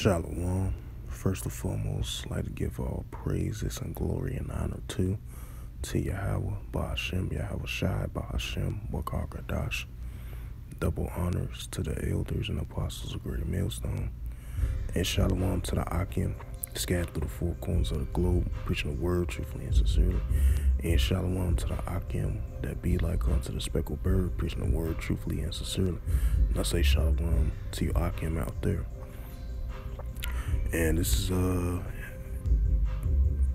Shalom. First and foremost, I'd like to give all praises and glory and honor to to Yahweh, Bahashem, Yahweh Shai, Bahashem, Wakakadash. Double honors to the elders and apostles of Great Millstone. And shalom to the Akim, scattered through the four corners of the globe, preaching the word truthfully and sincerely. And shalom to the Akim that be like unto the speckled bird, preaching the word truthfully and sincerely. And I say shalom to you Akim out there. And this is uh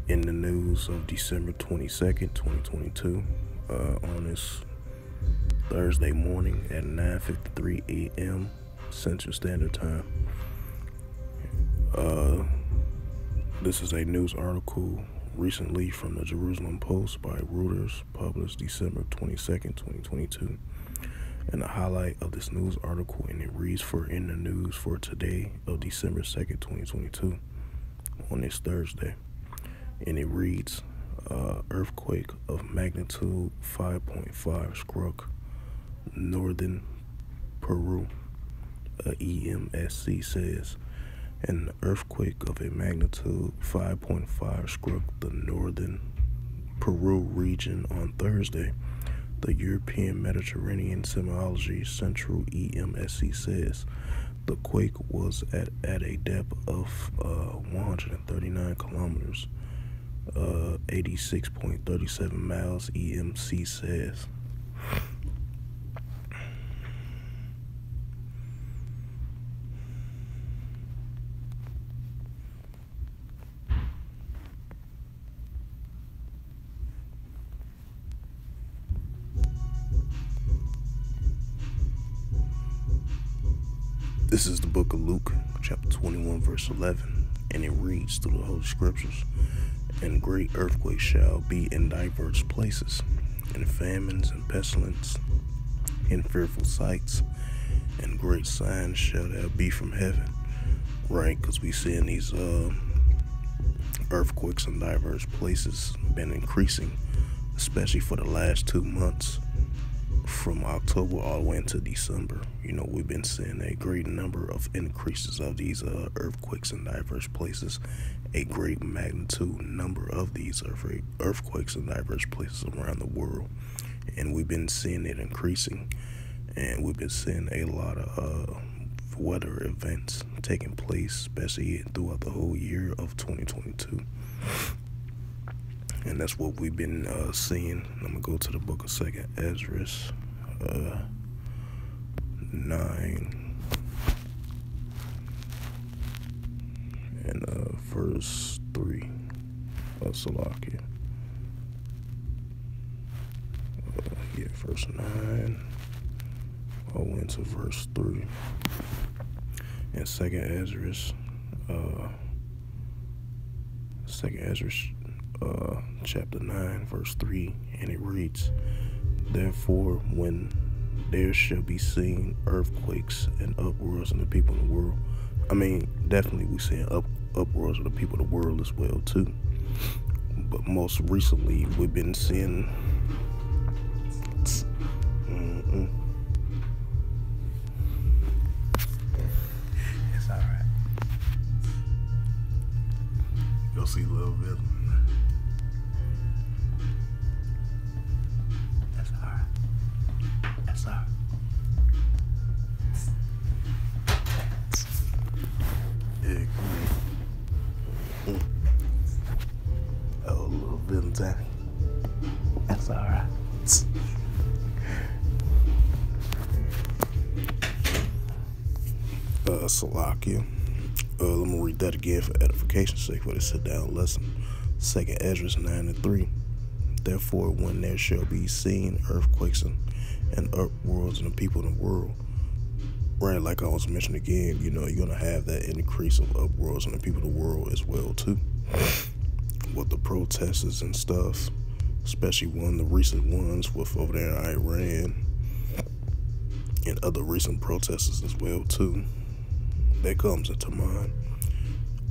in the news of December 22nd, 2022, uh, on this Thursday morning at 9:53 a.m. Central Standard Time. Uh, this is a news article recently from the Jerusalem Post by Reuters, published December 22nd, 2022. And the highlight of this news article, and it reads for in the news for today of December 2nd, 2022, on this Thursday and it reads uh, earthquake of magnitude 5.5 struck northern Peru. Uh, EMSC says an earthquake of a magnitude 5.5 struck the northern Peru region on Thursday. The European Mediterranean Seismology Central EMSC says the quake was at, at a depth of uh, 139 kilometers uh, 86.37 miles, EMC says. This is the book of Luke, chapter 21, verse 11, and it reads through the Holy Scriptures and great earthquakes shall be in diverse places, and famines and pestilence, and fearful sights, and great signs shall there be from heaven. Right, because we seeing these uh, earthquakes in diverse places been increasing, especially for the last two months from October all the way into December. You know, we've been seeing a great number of increases of these uh, earthquakes in diverse places, a great magnitude number of these earthquakes in diverse places around the world. And we've been seeing it increasing, and we've been seeing a lot of uh, weather events taking place, especially throughout the whole year of 2022 and that's what we've been uh, seeing. I'm gonna go to the book of Second Ezra, uh, nine, and uh, verse three of Salakia. Uh, yeah, verse nine. I went to verse three. And Second Ezra, uh, Second Ezra uh, chapter 9, verse 3, and it reads, Therefore, when there shall be seen earthquakes and uproars in the people of the world, I mean, definitely we seeing up, uproars of the people of the world as well, too. But most recently, we've been seeing. It's all right. You'll see a little bit. Right. Uh, Salakia. Uh, let me read that again for edification's sake for the sit down lesson. Second Ezra 9 and 3. Therefore, when there shall be seen earthquakes and, and uproars in the people in the world, right, like I was mentioning again, you know, you're going to have that increase of uproars in the people of the world as well, too. With the protesters and stuff especially one the recent ones with over there in Iran and other recent protests as well too. That comes into mind.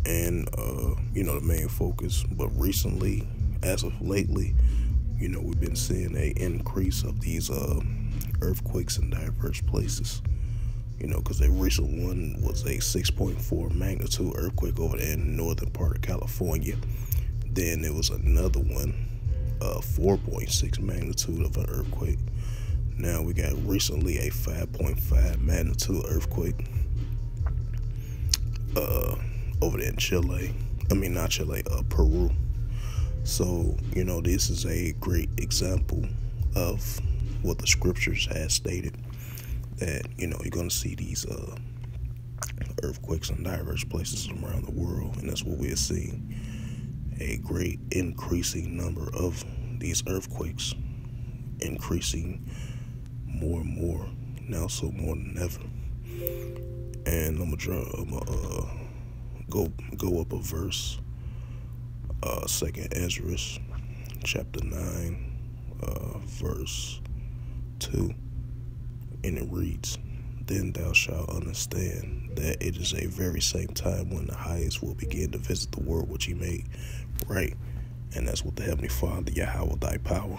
And uh, you know, the main focus, but recently, as of lately, you know, we've been seeing a increase of these uh, earthquakes in diverse places. You know, because the recent one was a 6.4 magnitude earthquake over there in the northern part of California. Then there was another one, a 4.6 magnitude of an earthquake. Now we got recently a 5.5 magnitude earthquake uh, over there in Chile. I mean, not Chile, uh, Peru. So, you know, this is a great example of what the scriptures has stated that, you know, you're going to see these uh, earthquakes in diverse places around the world. And that's what we're seeing a great increasing number of these earthquakes, increasing more and more, now so more than ever. And I'm gonna, I'm gonna uh, go go up a verse uh, Second Ezra, chapter nine, uh, verse two, and it reads, "Then thou shalt understand that it is a very same time when the highest will begin to visit the world which he made." Right, and that's what the Heavenly Father Yahweh Thy Power,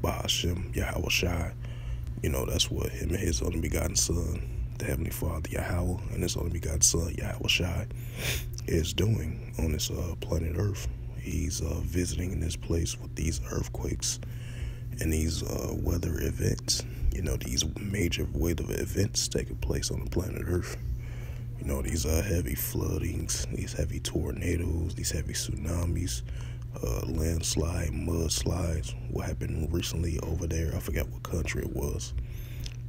Bahashem Yahweh Shai. You know that's what Him and His only begotten Son, the Heavenly Father Yahweh, and His only begotten Son Yahweh Shai is doing on this uh, planet Earth. He's uh, visiting in this place with these earthquakes and these uh, weather events. You know, these major weather events taking place on the planet Earth. You know, these uh, heavy floodings, these heavy tornadoes, these heavy tsunamis, uh, landslide, mudslides. What happened recently over there? I forgot what country it was.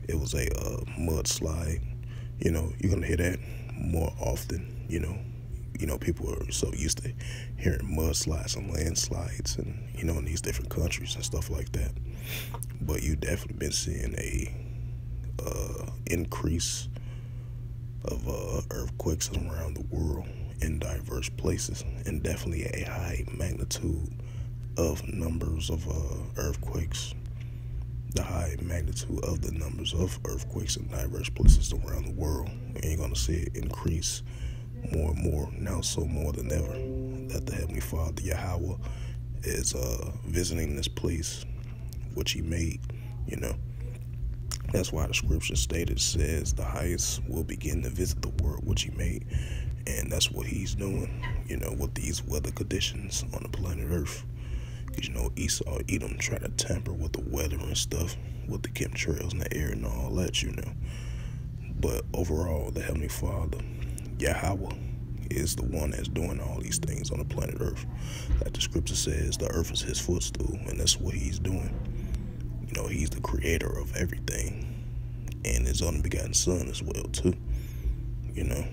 It was a uh, mudslide. You know, you're gonna hear that more often. You know, you know, people are so used to hearing mudslides and landslides and, you know, in these different countries and stuff like that. But you definitely been seeing a uh, increase of uh, earthquakes around the world in diverse places and definitely a high magnitude of numbers of uh, earthquakes. The high magnitude of the numbers of earthquakes in diverse places around the world. And you're going to see it increase more and more, now so more than ever, that the Heavenly Father, Yahweh, is uh, visiting this place, which He made, you know. That's why the scripture stated says the highest will begin to visit the world which He made. And that's what He's doing, you know, with these weather conditions on the planet Earth. Because, you know, Esau, Edom try to tamper with the weather and stuff, with the chemtrails in the air and all that, you know. But overall, the Heavenly Father, Yahweh is the one that's doing all these things on the planet Earth. Like the scripture says, the earth is his footstool, and that's what he's doing. You know, he's the creator of everything. And his only begotten son as well, too. You know,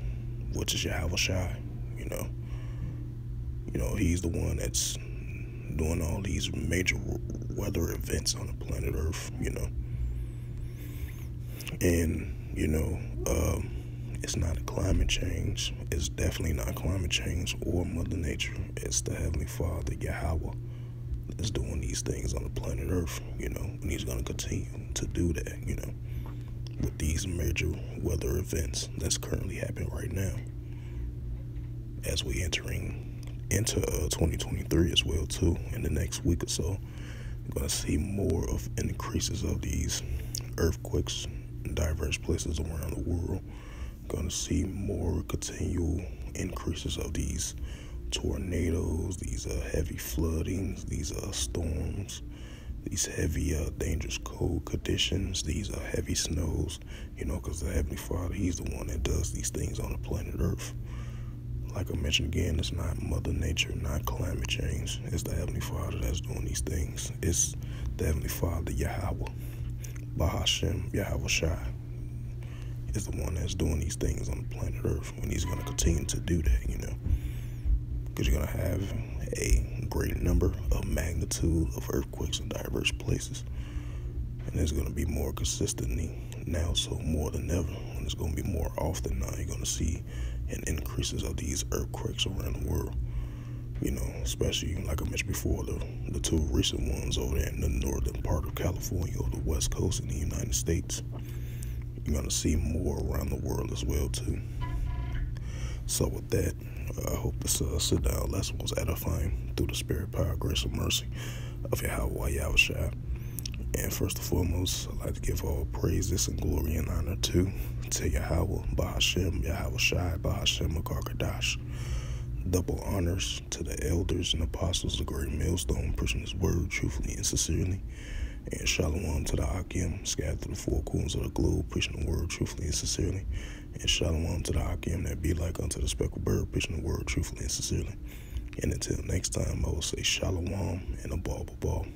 which is Yahweh Shai, you know. You know, he's the one that's doing all these major weather events on the planet Earth, you know. And, you know, um, it's not a climate change. It's definitely not climate change or Mother Nature. It's the Heavenly Father, Yahweh, that's doing these things on the planet Earth, you know, and He's going to continue to do that, you know, with these major weather events that's currently happening right now. As we entering into uh, 2023 as well too in the next week or so we're going to see more of increases of these earthquakes in diverse places around the world. Going to see more continual increases of these tornadoes, these uh, heavy floodings, these uh, storms, these heavy, uh, dangerous cold conditions, these uh, heavy snows, you know, because the Heavenly Father, He's the one that does these things on the planet Earth. Like I mentioned again, it's not Mother Nature, not climate change. It's the Heavenly Father that's doing these things. It's the Heavenly Father, Yahweh, Bahashem, Yahweh Shai is the one that's doing these things on the planet Earth, and he's going to continue to do that, you know, because you're going to have a great number of magnitude of earthquakes in diverse places, and it's going to be more consistently now, so more than ever, and it's going to be more often now. You're going to see an increases of these earthquakes around the world. You know, especially like I mentioned before, the the two recent ones over there in the northern part of California or the west coast in the United States you're going to see more around the world as well too. So with that, I hope this uh, sit down lesson was edifying through the spirit, power, grace, and mercy of Yahweh Yahushua. And first and foremost, I'd like to give all praises and glory and honor to, to Yahweh, Bahashem, Yahweh Shai, Bahashem, Makarkadash. Double honors to the elders and apostles of the great millstone, pushing his word truthfully and sincerely. And shalom to the Akim, scattered through the four corners of the globe, preaching the word truthfully and sincerely. And shalom to the Akim that be like unto the speckled bird, preaching the word truthfully and sincerely. And until next time, I will say shalom and a ball, ball.